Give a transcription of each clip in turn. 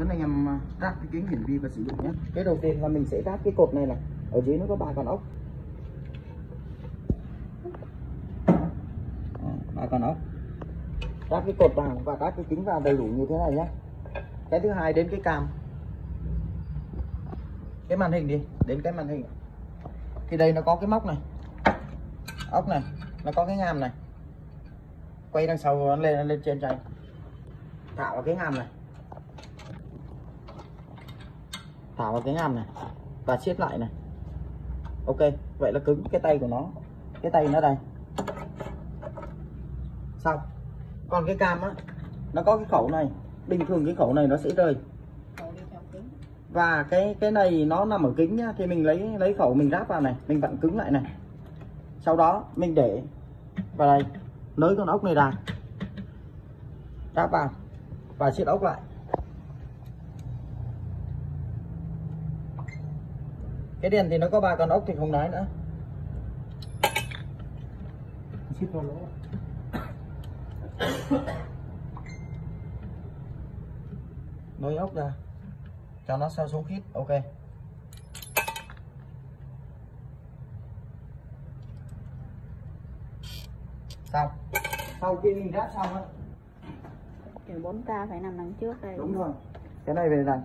Đến anh em à, ráp cái kính hiển vi và sử dụng nhé. Cái đầu tiên là mình sẽ ráp cái cột này này. Ở dưới nó có ba con ốc. ba con ốc. Ráp cái cột vào và ráp cái kính vào đầy đủ như thế này nhé. Cái thứ hai đến cái cam. Cái màn hình đi, đến cái màn hình. Thì đây nó có cái móc này. Ốc này, nó có cái ngàm này. Quay đằng sau nó lên lên trên chạy. Thả vào cái ngàm này. Thả vào cái ngàm này và siết lại này. Ok vậy là cứng cái tay của nó cái tay nó đây. Xong. Còn cái cam á nó có cái khẩu này. Bình thường cái khẩu này nó sẽ rơi và cái cái này nó nằm ở kính nhá thì mình lấy lấy khẩu mình ráp vào này mình vặn cứng lại này. Sau đó mình để vào đây nới con ốc này ra. Ráp vào và siết ốc lại cái đèn thì nó có ba con ốc thì không nói nữa. Ship vào lỗ. Nối ốc ra. Cho nó sao số khít. Ok. Xong. Sau khi mình ráp xong á. Kiểu 4K phải nằm đằng trước đây. đúng rồi. Cái này về này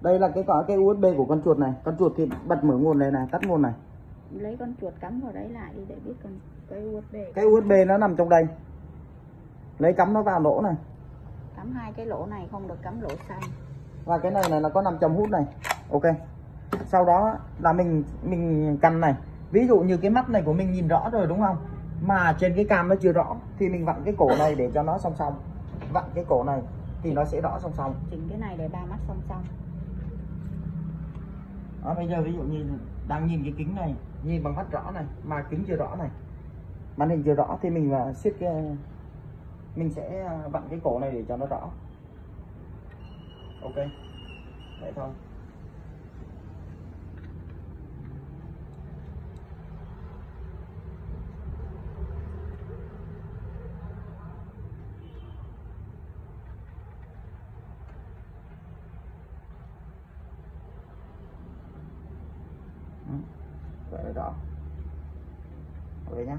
đây là cái có cái USB của con chuột này. Con chuột thì bật mở nguồn này này tắt nguồn này. Lấy con chuột cắm vào đấy lại đi để biết con cái USB. cái USB nó nằm trong đây. Lấy cắm nó vào lỗ này. Cắm hai cái lỗ này không được cắm lỗ xanh. và cái này này nó có 5 chấm hút này. Ok. Sau đó là mình mình căn này. Ví dụ như cái mắt này của mình nhìn rõ rồi đúng không? Mà trên cái cam nó chưa rõ thì mình vặn cái cổ này để cho nó song song. Vặn cái cổ này thì nó sẽ rõ song song. Chỉnh cái này để ba mắt song song đó, bây giờ ví dụ như đang nhìn cái kính này nhìn bằng mắt rõ này mà kính chưa rõ này. Màn hình chưa rõ thì mình là siết cái mình sẽ à, vặn cái cổ này để cho nó rõ. Ok? Vậy thôi. Vậy là ok nhá.